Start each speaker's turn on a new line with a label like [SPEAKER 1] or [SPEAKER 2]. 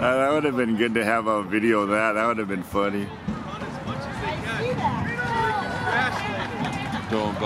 [SPEAKER 1] Uh, that would have been good to have a video of that. That would have been funny.
[SPEAKER 2] Don't